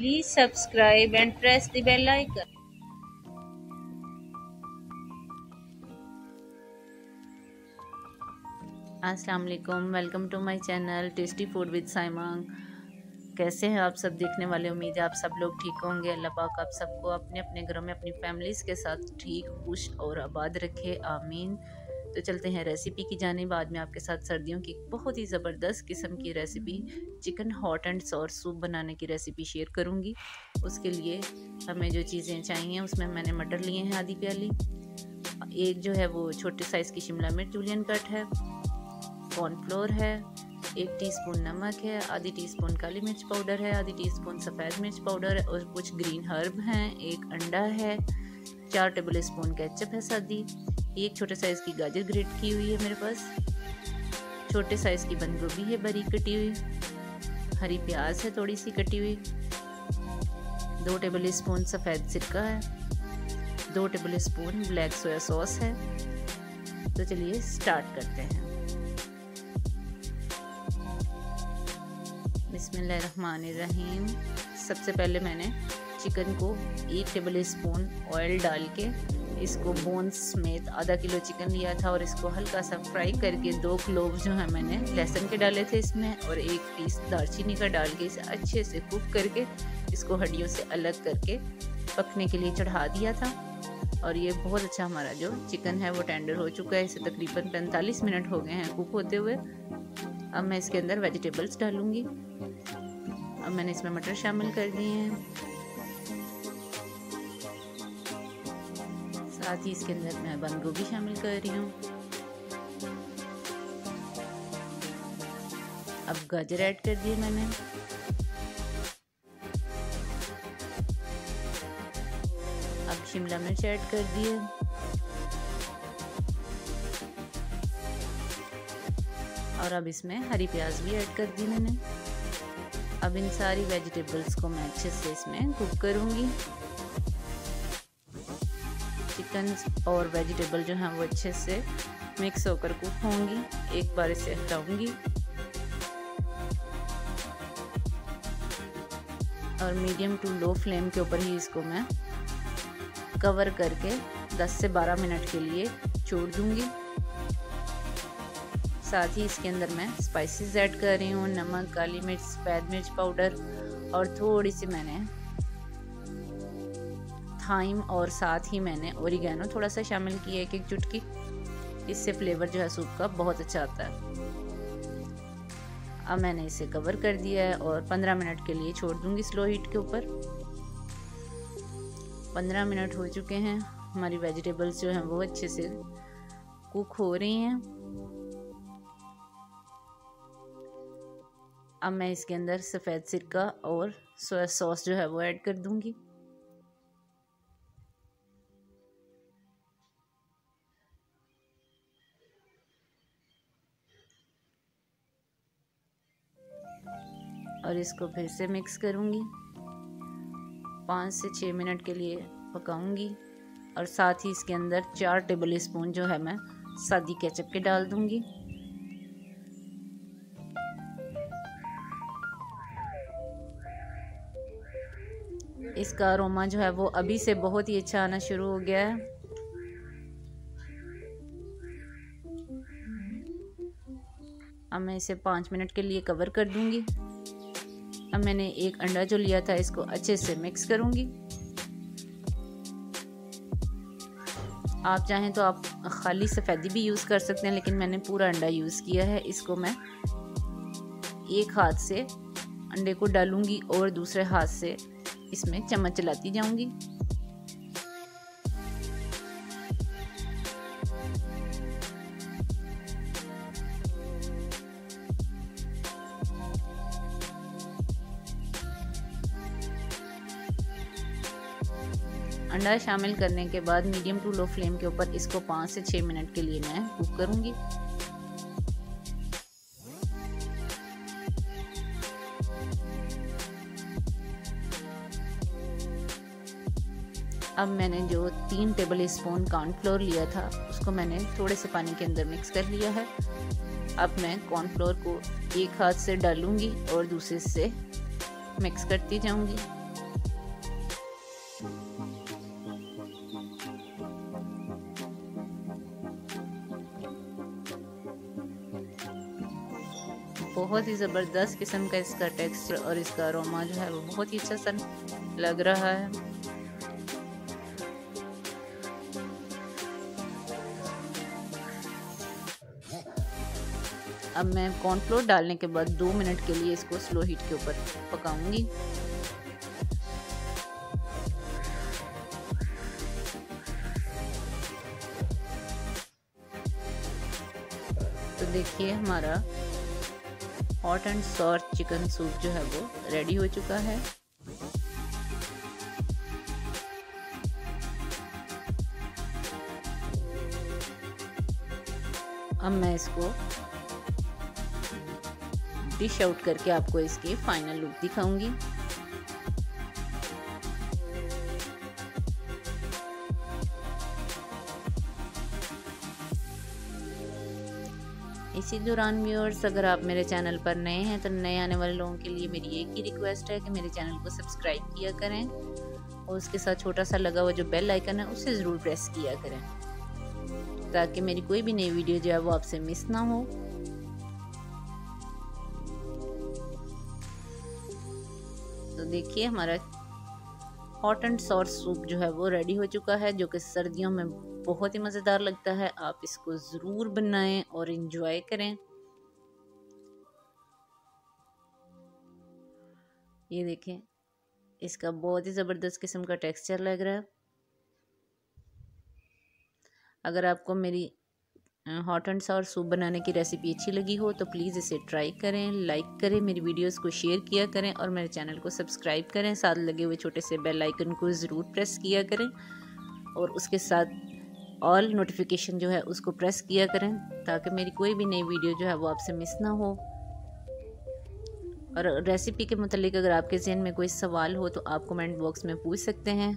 Please subscribe and press the bell icon. अस्सलाम वालेकुम welcome to my channel tasty food with Saimang कैसे हैं आप सब? देखने वाले, उम्मीद है आप सब लोग ठीक होंगे। अल्लाह पाक आप सबको अपने अपने घरों में, अपनी फैमिलीज़ के साथ ठीक, खुश और आबाद रखे। आमीन। तो चलते हैं रेसिपी की जाने, बाद में आपके साथ सर्दियों की बहुत ही ज़बरदस्त किस्म की recipe chicken hot and sour soup बनाने की रेसिपी शेयर करूँगी। उसके लिए हमें जो चीज़ें चाहिए, उसमें मैंने मटर लिए हैं आधी प्याली। एक जो है वो छोटे साइज़ की शिमला मिर्च जूलियन कट है कॉर्नफ्लोर है, एक टीस्पून नमक है, आधी टीस्पून काली मिर्च पाउडर है, आधी टीस्पून सफ़ेद मिर्च पाउडर है और कुछ ग्रीन हर्ब हैं, एक अंडा है चार टेबल स्पून केचप है सादी। एक छोटे साइज़ की गाजर ग्रेट की हुई है मेरे पास। छोटे साइज़ की बंद गोभी है बरी कटी हुई। हरी प्याज है थोड़ी सी कटी हुई। दो टेबल स्पून सफ़ेद सिरका है। दो tablespoon black soya sauce है। तो चलिए स्टार्ट करते हैं। बिस्मिल्लाहिर्रहमानिर्रहीम। सबसे पहले मैंने चिकन को एक टेबल स्पून ऑयल डाल के इसको बोन्स समेत आधा किलो चिकन लिया था और इसको हल्का सा फ्राई करके दो क्लोव जो है मैंने लहसुन के डाले थे इसमें और एक पीस दालचीनी का डाल के इसे अच्छे से कुक करके इसको हड्डियों से अलग करके पकने के लिए चढ़ा दिया था। और ये बहुत अच्छा हमारा जो चिकन है वो टेंडर हो चुका है। इसे तकरीबन 45 मिनट हो गए हैं कुक होते हुए। अब मैं इसके अंदर वेजिटेबल्स डालूँगी। अब मैंने इसमें मटर शामिल कर दिए हैं। साथ ही इसके अंदर मैं बंद गोभी शामिल कर रही हूँ। अब गाजर ऐड कर दिए मैंने। अब शिमला मिर्च ऐड कर दिए। और अब इसमें हरी प्याज भी ऐड कर दी मैंने। अब इन सारी वेजिटेबल्स को मैं अच्छे से इसमें कुक करूँगी। चिकन और वेजिटेबल जो हैं वो अच्छे से मिक्स होकर कुक होंगी। एक बार इसे हटाऊँगी। और मीडियम टू लो फ्लेम के ऊपर ही इसको मैं कवर करके 10 से 12 मिनट के लिए छोड़ दूँगी। साथ ही इसके अंदर मैं स्पाइसेस ऐड कर रही हूँ, नमक, काली मिर्च सफ़ेद मिर्च पाउडर और थोड़ी सी मैंने थाइम और साथ ही मैंने ओरिगेनो थोड़ा सा शामिल किया एक एक चुटकी। इससे फ्लेवर जो है सूप का बहुत अच्छा आता है। अब मैंने इसे कवर कर दिया है और 15 मिनट के लिए छोड़ दूँगी स्लो हीट के ऊपर। 15 मिनट हो चुके हैं। हमारी वेजिटेबल्स जो हैं वो अच्छे से कुक हो रही हैं। अब मैं इसके अंदर सफ़ेद सिरका और सोया सॉस जो है वो ऐड कर दूँगी। और इसको फिर से मिक्स करूँगी। पाँच से छः मिनट के लिए पकाऊँगी और साथ ही इसके अंदर चार टेबल स्पून जो है मैं सादी केचप के डाल दूँगी। इसका अरोमा जो है वो अभी से बहुत ही अच्छा आना शुरू हो गया है। अब मैं इसे पाँच मिनट के लिए कवर कर दूँगी। अब मैंने एक अंडा जो लिया था, इसको अच्छे से मिक्स करूँगी। आप चाहें तो आप खाली सफ़ेदी भी यूज़ कर सकते हैं, लेकिन मैंने पूरा अंडा यूज़ किया है। इसको मैं एक हाथ से अंडे को डालूँगी और दूसरे हाथ से इसमें चम्मच चलाती जाऊँगी। अंडा शामिल करने के बाद मीडियम टू लो फ्लेम के ऊपर इसको पाँच से छः मिनट के लिए मैं कुक करूँगी। अब मैंने जो तीन टेबल स्पून कॉर्नफ्लोर लिया था, उसको मैंने थोड़े से पानी के अंदर मिक्स कर लिया है। अब मैं कॉर्नफ्लोर को एक हाथ से डालूँगी और दूसरे से मिक्स करती जाऊँगी। बहुत ही ज़बरदस्त किस्म का इसका टेक्सचर और इसका अरोमा जो है वो बहुत ही अच्छा सा लग रहा है। अब मैं कॉर्नफ्लोर डालने के बाद दो मिनट के लिए इसको स्लो हीट के ऊपर पकाऊँगी। तो देखिए हमारा hot and sour chicken soup जो है वो रेडी हो चुका है। अब मैं इसको डिश आउट करके आपको इसकी फाइनल लुक दिखाऊँगी। इसी दौरान व्यूअर्स, अगर आप मेरे चैनल पर नए हैं तो नए आने वाले लोगों के लिए मेरी एक ही रिक्वेस्ट है कि मेरे चैनल को सब्सक्राइब किया करें और उसके साथ छोटा सा लगा हुआ जो बेल आइकन है, उसे ज़रूर प्रेस किया करें। ताकि मेरी कोई भी नई वीडियो जो है, वो आपसे मिस ना हो। तो देखिए, हमारा हॉट एंड सॉर सूप जो है वो रेडी हो चुका है, जो कि सर्दियों में बहुत ही मज़ेदार लगता है। आप इसको ज़रूर बनाएँ और इन्जॉय करें। ये देखें, इसका बहुत ही ज़बरदस्त किस्म का टेक्सचर लग रहा है। अगर आपको मेरी हॉट एंड सावर सूप बनाने की रेसिपी अच्छी लगी हो तो प्लीज़ इसे ट्राई करें, लाइक करें, मेरी वीडियोस को शेयर किया करें और मेरे चैनल को सब्सक्राइब करें। साथ लगे हुए छोटे से बेल आइकन को ज़रूर प्रेस किया करें और उसके साथ ऑल नोटिफिकेशन जो है उसको प्रेस किया करें ताकि मेरी कोई भी नई वीडियो जो है वो आपसे मिस ना हो। और रेसिपी के मतलब अगर आपके जहन में कोई सवाल हो तो आप कमेंट बॉक्स में पूछ सकते हैं।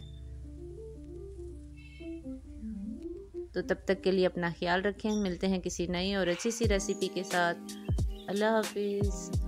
तो तब तक के लिए अपना ख्याल रखें, मिलते हैं किसी नई और अच्छी सी रेसिपी के साथ। अल्लाह हाफिज़।